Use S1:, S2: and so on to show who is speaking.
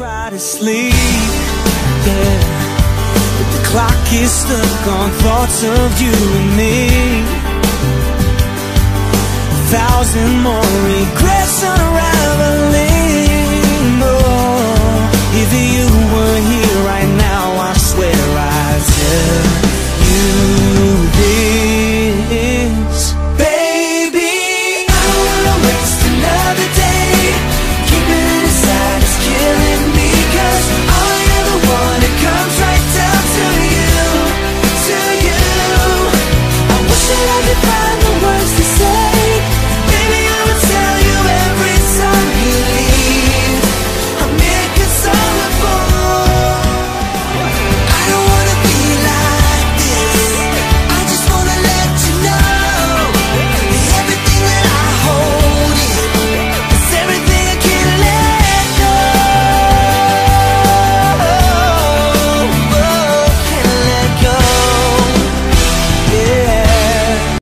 S1: try to sleep, yeah. But the clock is stuck on thoughts of you and me. A thousand more regrets unraveling. Oh, if you were here right now, I swear I'd tell.